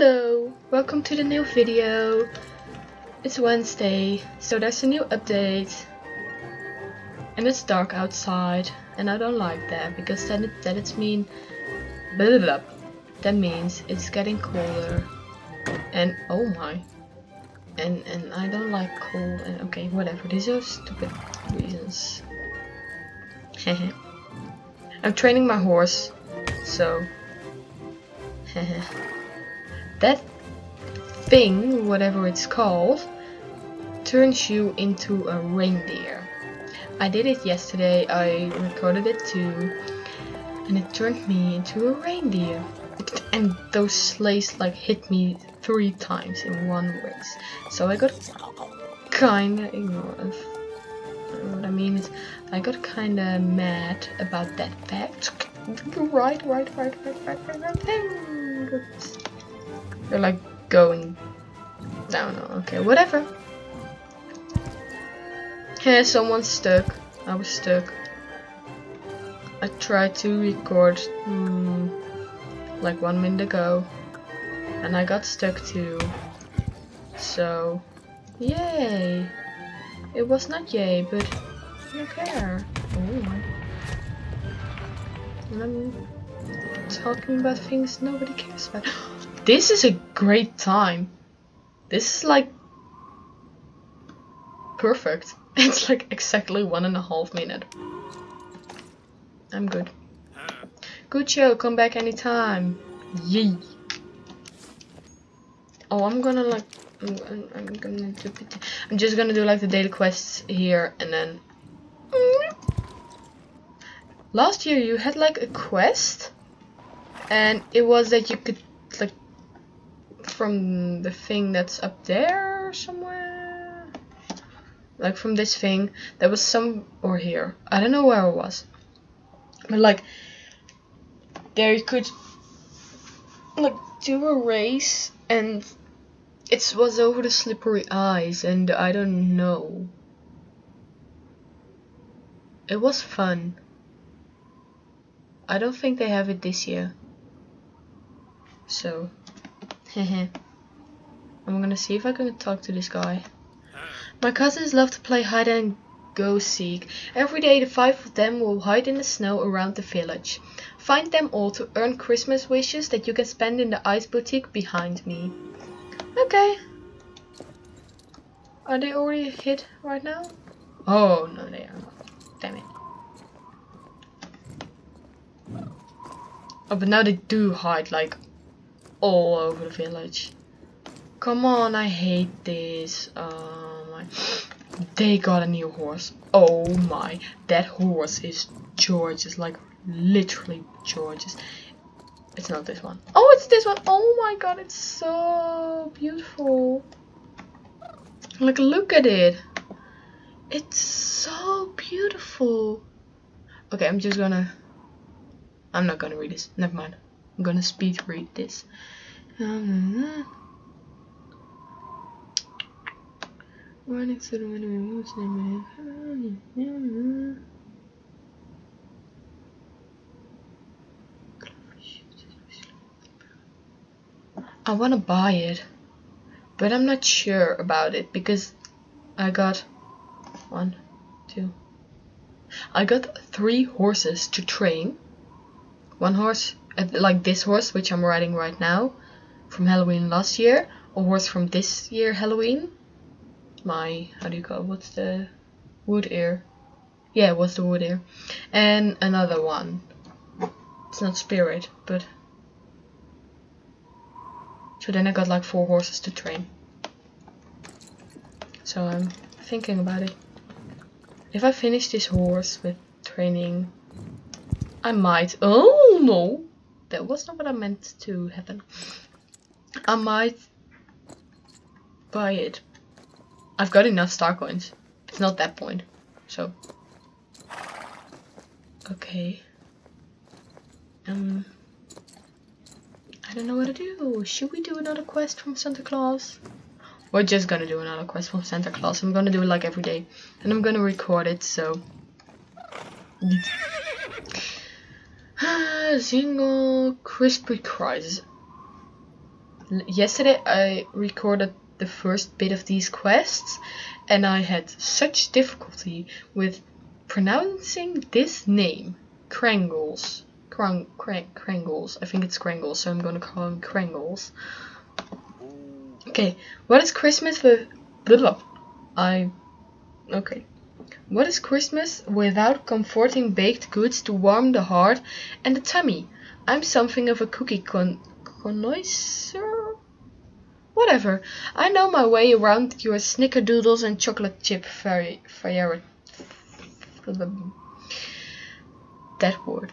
Hello, welcome to the new video. It's Wednesday, so there's a new update. And it's dark outside, and I don't like that because then it, that it's mean blah, blah, blah. That means it's getting colder. And oh my. And and I don't like cold and okay, whatever. These are stupid reasons. I'm training my horse, so that thing, whatever it's called, turns you into a reindeer. I did it yesterday, I recorded it too, and it turned me into a reindeer. And those sleighs like hit me three times in one race. So I got kinda ignorant. What I mean is, I got kinda mad about that fact. Right, right, right, right, right, right, right. right. You're like going down. Okay, whatever. Yeah, someone's stuck. I was stuck. I tried to record hmm, like one minute ago and I got stuck too. So, yay! It was not yay, but don't care. Oh. And I'm talking about things nobody cares about. This is a great time. This is like perfect. It's like exactly one and a half minute. I'm good. Good show, come back anytime. Yay. Oh, I'm gonna like, I'm, I'm, gonna do, I'm just gonna do like the daily quests here and then. Last year you had like a quest and it was that you could from the thing that's up there somewhere? Like from this thing there was some or here. I don't know where it was. But like there you could like do a race and it was over the slippery ice and I don't know. It was fun. I don't think they have it this year. So, I'm gonna see if I can talk to this guy. My cousins love to play hide and go seek. Every day the five of them will hide in the snow around the village. Find them all to earn Christmas wishes that you can spend in the ice boutique behind me. Okay. Are they already hit right now? Oh, no they are not. Damn it. Oh, but now they do hide like all over the village. Come on, I hate this. Oh my. They got a new horse. Oh my. That horse is George's. Like literally George's. It's not this one. Oh, it's this one. Oh my god, it's so beautiful. Like, look at it. It's so beautiful. Okay, I'm just gonna I'm not gonna read this. Never mind. I'm gonna speed read this. Um, Running to the I want to buy it, but I'm not sure about it because I got one, two. I got three horses to train one horse, uh, like this horse, which I'm riding right now, from Halloween last year, a horse from this year Halloween. My, how do you call it? What's the wood ear? Yeah, what's the wood ear? And another one. It's not spirit, but. So then I got like four horses to train. So I'm thinking about it. If I finish this horse with training I might. Oh no, that was not what I meant to happen. I might buy it. I've got enough star coins. It's not that point. So. Okay. Um. I don't know what to do. Should we do another quest from Santa Claus? We're just gonna do another quest from Santa Claus. I'm gonna do it like every day. And I'm gonna record it, so. Single crispy cries. Yesterday I recorded the first bit of these quests and I had such difficulty with pronouncing this name. Krangles. Krang, krang, Krangles. I think it's Krangles, so I'm gonna call him Krangles. Okay, what is Christmas with... Blah, blah. I... Okay. What is Christmas without comforting baked goods to warm the heart and the tummy? I'm something of a cookie con connoisseur? Whatever. I know my way around your snickerdoodles and chocolate chip fairy... fairy that word.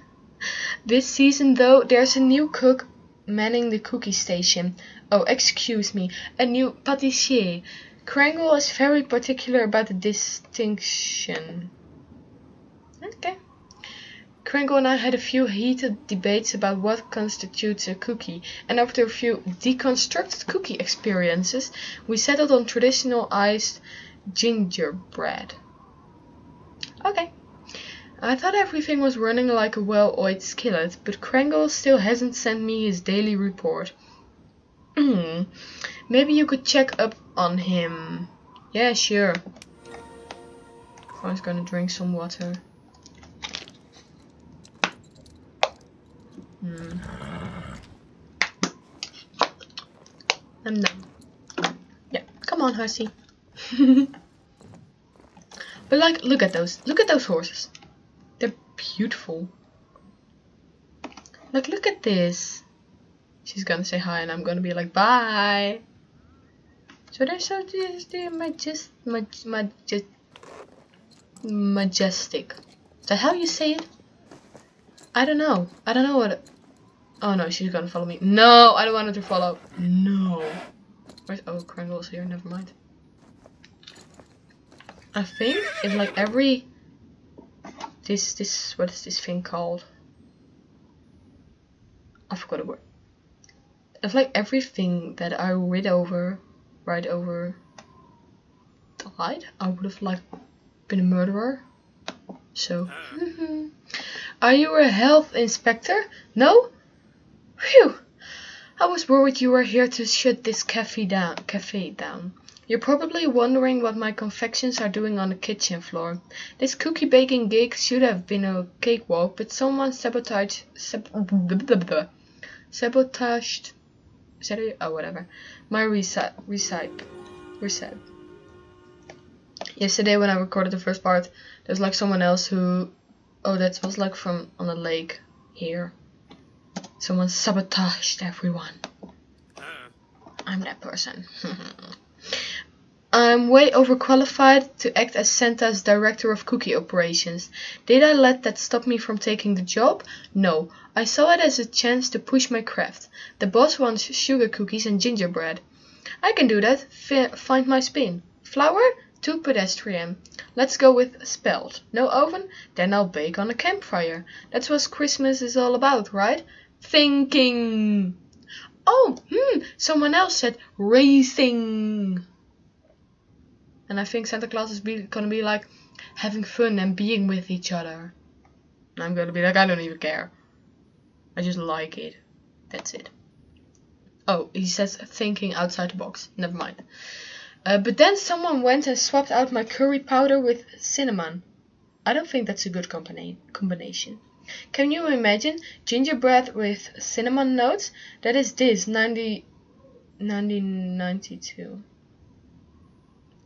this season though, there's a new cook manning the cookie station. Oh, excuse me, a new pâtissier. Krangle is very particular about the distinction. Okay. Krangle and I had a few heated debates about what constitutes a cookie, and after a few deconstructed cookie experiences, we settled on traditional iced gingerbread. Okay. I thought everything was running like a well-oiled skillet, but Krangle still hasn't sent me his daily report. Hmm. Maybe you could check up on him. Yeah, sure. I was gonna drink some water. Hmm. Num. Yeah, come on, Hussy. but like, look at those. Look at those horses. They're beautiful. Like, look at this. She's gonna say hi and I'm gonna be like, bye. So they're so they're majest, maj, majest, majestic. Is that how you say it? I don't know. I don't know what. Oh no, she's gonna follow me. No, I don't want her to follow. No. Where's oh Krangle's here? Never mind. I think if like every this this what is this thing called? I forgot the word. If like everything that I read over, right over died, I would have like been a murderer. So, mm-hmm. are you a health inspector? No? Phew! I was worried you were here to shut this cafe down. Cafe down. You're probably wondering what my confections are doing on the kitchen floor. This cookie baking gig should have been a cakewalk, but someone sabotaged sab sabotaged it? Oh, whatever. My recipe. Recipe. Recipe. Yesterday when I recorded the first part, there's like someone else who... Oh, that was like from on the lake here. Someone sabotaged everyone. I'm that person. I'm way overqualified to act as Santa's director of cookie operations. Did I let that stop me from taking the job? No. I saw it as a chance to push my craft. The boss wants sugar cookies and gingerbread. I can do that. F find my spin. Flour? Too pedestrian. Let's go with spelt. No oven? Then I'll bake on a campfire. That's what Christmas is all about, right? Thinking. Oh, hmm, someone else said racing. And I think Santa Claus is be, gonna be like having fun and being with each other. And I'm gonna be like, I don't even care. I just like it. That's it. Oh, he says thinking outside the box. Never mind. Uh, but then someone went and swapped out my curry powder with cinnamon. I don't think that's a good combina combination. Can you imagine gingerbread with cinnamon notes? That is this 90, 1992.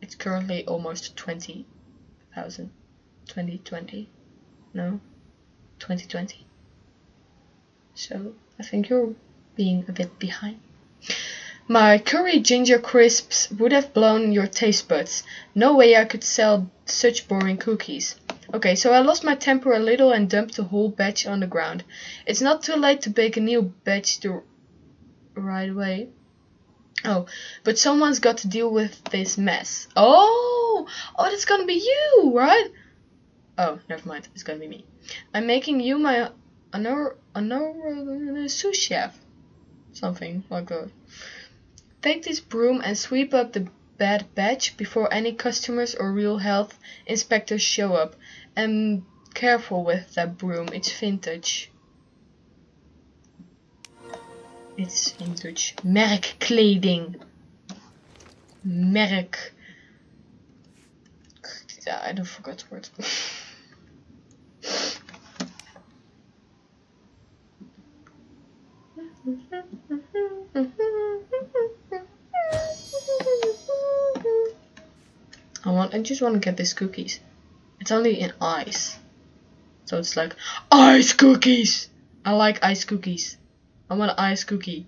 It's currently almost 20,000. 2020? No? 2020. So I think you're being a bit behind. My curry ginger crisps would have blown your taste buds. No way I could sell such boring cookies. Okay, so I lost my temper a little and dumped the whole batch on the ground. It's not too late to bake a new batch the right away. Oh, but someone's got to deal with this mess. Oh, oh, that's gonna be you, right? Oh, never mind. It's gonna be me. I'm making you my honor, honor sous chef, something like that. Take this broom and sweep up the bad batch before any customers or real health inspectors show up. And careful with that broom. It's vintage. It's in Dutch. Merkkleding. Merk. I don't forgot the word. I want I just want to get these cookies. It's only in ice. So it's like ice cookies. I like ice cookies. I want an ice cookie.